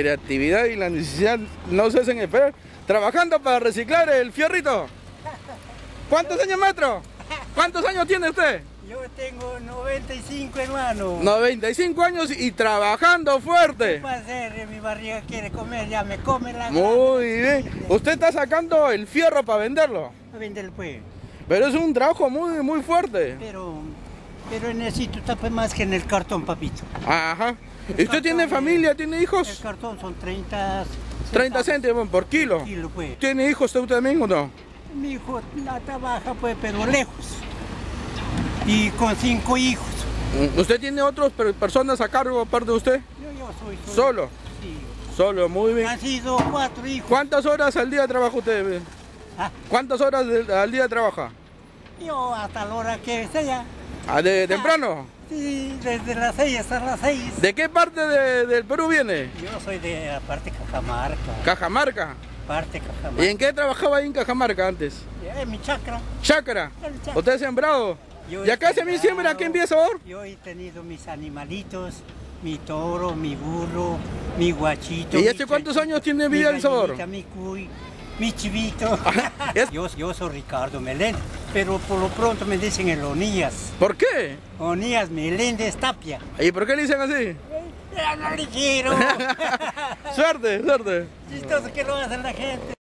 Creatividad y la necesidad no se hacen esperar. Trabajando para reciclar el fierrito. ¿Cuántos años, maestro? ¿Cuántos años tiene usted? Yo tengo 95 hermano. 95 años y trabajando fuerte. ¿Qué va a hacer? Mi barriga quiere comer, ya me come la Muy bien. Usted está sacando el fierro para venderlo. A vender pues. Pero es un trabajo muy, muy fuerte. Pero, pero necesito tapar más que en el cartón, papito. Ajá. El ¿Y usted tiene familia, tiene El hijos? cartón son 30... 30 céntimos por kilo. Kilo, pues. ¿Tiene hijos usted también o no? Mi hijo la trabaja, pues, pero lejos. Y con cinco hijos. ¿Usted tiene otras per- personas a cargo aparte de usted? Yo, yo soy solo. ¿Solo? Sí. Solo, muy bien. Han sido cuatro hijos. ¿Cuántas horas al día trabaja usted? Ah, ¿Cuántas horas al día trabaja? yo hasta la hora que sea. Ah, ¿De temprano? Sí, desde las seis hasta las seis. ¿De qué parte de- del Perú viene? Yo soy de la parte Cajamarca. Cajamarca. Parte Cajamarca. ¿Y en qué trabajaba ahí en Cajamarca antes? Eh, mi chacra. El chácara. ¿Usted ha sembrado? Yo ¿Y acá se me siembra aquí en Villa Sabor? Yo he tenido mis animalitos, mi toro, mi burro, mi guachito. ¿Y hace cuántos años tiene mi Villa del Sabor? Mi cuy, mi chivito. es- yo, yo soy Ricardo Meléndez, pero por lo pronto me dicen el Onías. ¿Por qué? Onías Meléndez Tapia. ¿Y por qué le dicen así? Ya no le quiero. suerte, suerte. Chistoso que lo hace la gente.